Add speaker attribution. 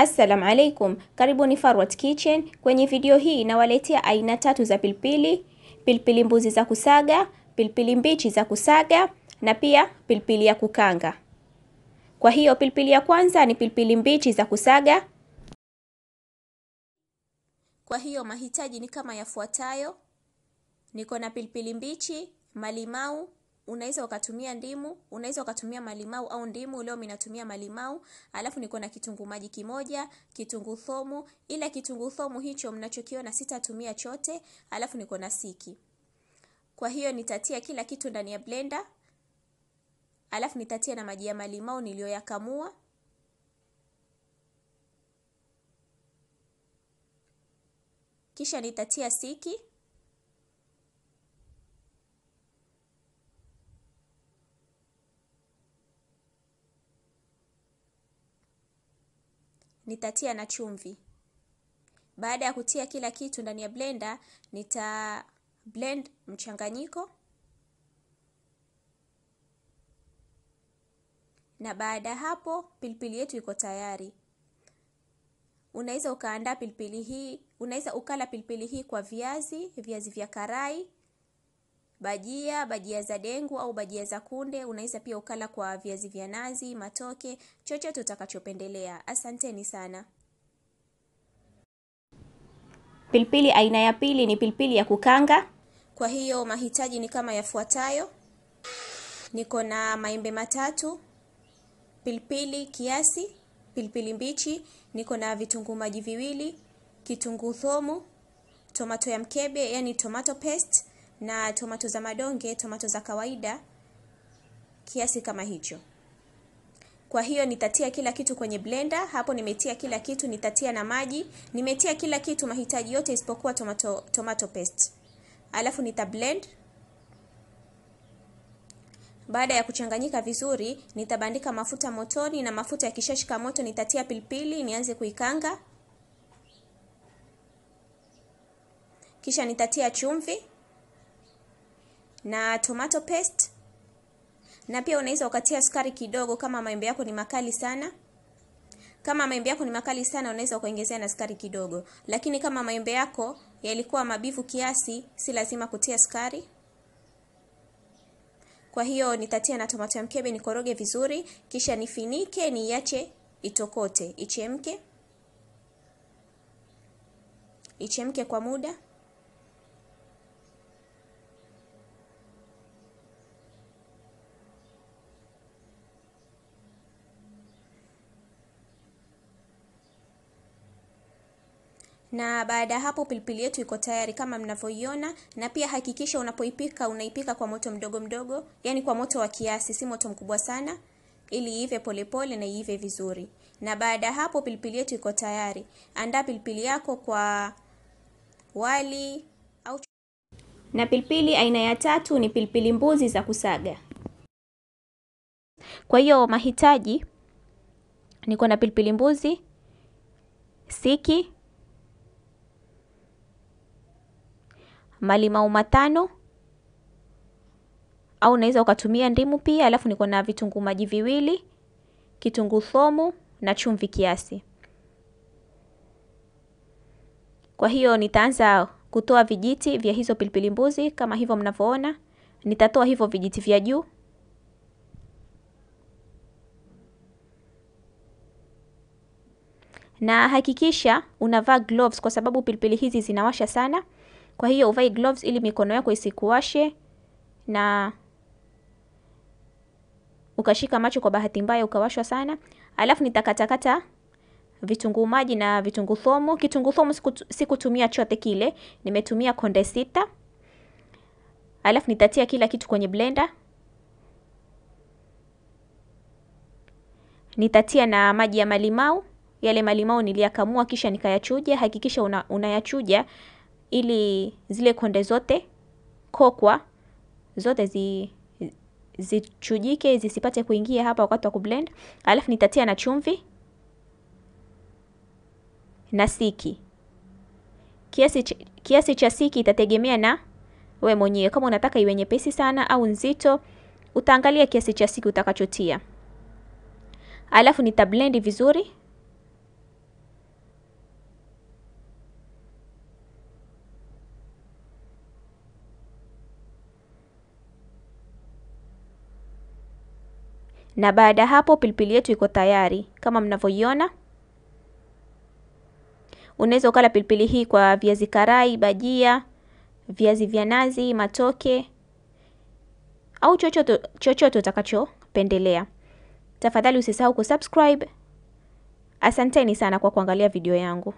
Speaker 1: Assalamu alaikum, karibuni Farwat Kitchen. Kwenye video hii nawaletea aina tatu za pilipili: pilipili mbuzi za kusaga, pilipili mbichi za kusaga na pia pilipili ya kukanga. Kwa hiyo pilipili ya kwanza ni pilipili mbichi za kusaga. Kwa hiyo mahitaji ni kama yafuatayo: niko na pilipili mbichi, malimau unaweza ukatumia ndimu, unaweza ukatumia malimau au ndimu. Leo mimi natumia malimau. Alafu niko na kitunguu maji kimoja, kitunguu thomu, ila kitunguu thomu hicho mnachokiona sitatumia chote. Alafu niko na siki. Kwa hiyo nitatia kila kitu ndani ya blender. Alafu nitatia na maji ya malimau niliyoyakamua. Kisha nitatia siki. Nitatia na chumvi. Baada ya kutia kila kitu ndani ya blender, nita blend mchanganyiko, na baada hapo pilipili yetu iko tayari. Unaweza ukaandaa pilipili hii, unaweza ukala pilipili hii kwa viazi, viazi vya karai, bajia, bajia za dengu au bajia za kunde. Unaweza pia ukala kwa viazi vya nazi, matoke, chochote utakachopendelea. Asanteni sana. Pilipili aina ya pili ni pilipili ya kukanga. Kwa hiyo mahitaji ni kama yafuatayo: niko na maembe matatu, pilipili kiasi, pilipili mbichi, niko na vitunguu maji viwili, kitunguu thomu, tomato ya mkebe, yani tomato paste na tomato za madonge, tomato za kawaida kiasi kama hicho. Kwa hiyo nitatia kila kitu kwenye blender. Hapo nimetia kila kitu, nitatia na maji. Nimetia kila kitu, mahitaji yote isipokuwa tomato, tomato paste. Alafu nita blend. Baada ya kuchanganyika vizuri, nitabandika mafuta motoni, na mafuta yakishashika moto nitatia pilipili nianze kuikanga. Kisha nitatia chumvi na tomato paste na pia unaweza ukatia sukari kidogo kama maembe yako ni makali sana. Kama maembe yako ni makali sana, unaweza ukaongezea na sukari kidogo, lakini kama maembe yako yalikuwa mabivu kiasi, si lazima kutia sukari. Kwa hiyo nitatia na tomato ya mkebe, nikoroge vizuri, kisha nifinike, niache itokote, ichemke, ichemke kwa muda na baada ya hapo pilipili yetu iko tayari kama mnavyoiona. Na pia hakikisha unapoipika unaipika kwa moto mdogo mdogo, yani kwa moto wa kiasi, si moto mkubwa sana, ili iive polepole na iive vizuri. Na baada ya hapo pilipili yetu iko tayari. Andaa pilipili yako kwa wali au na pilipili aina ya tatu ni pilipili mbuzi za kusaga. Kwa hiyo mahitaji, niko na pilipili mbuzi, siki malimau matano au unaweza ukatumia ndimu pia. Alafu niko na vitunguu maji viwili, kitunguu thomu na chumvi kiasi. Kwa hiyo nitaanza kutoa vijiti vya hizo pilipili mbuzi kama hivyo mnavyoona. Nitatoa hivyo vijiti vya juu, na hakikisha unavaa gloves kwa sababu pilipili hizi zinawasha sana. Kwa hiyo uvae gloves ili mikono yako isikuwashe na ukashika macho kwa bahati mbaya ukawashwa sana. Alafu nitakatakata vitunguu maji na vitunguu thomu. Kitunguu thomu sikutumia chote kile, nimetumia konde sita. Alafu nitatia kila kitu kwenye blender. Nitatia na maji ya malimau, yale malimau niliyakamua kisha nikayachuja. Hakikisha unayachuja una, ili zile konde zote kokwa zote zi zichujike zisipate kuingia hapa wakati wa kublend. Alafu nitatia na chumvi na siki kiasi, ch kiasi cha siki itategemea na we mwenyewe, kama unataka iwe nyepesi sana au nzito, utaangalia kiasi cha siki utakachotia. Alafu nita blend vizuri Na baada hapo pilipili yetu iko tayari kama mnavyoiona. Unaweza ukala pilipili hii kwa viazi karai, bajia, viazi vya nazi, matoke au chochote chochote utakachopendelea. Tafadhali usisahau kusubscribe. Asanteni sana kwa kuangalia video yangu.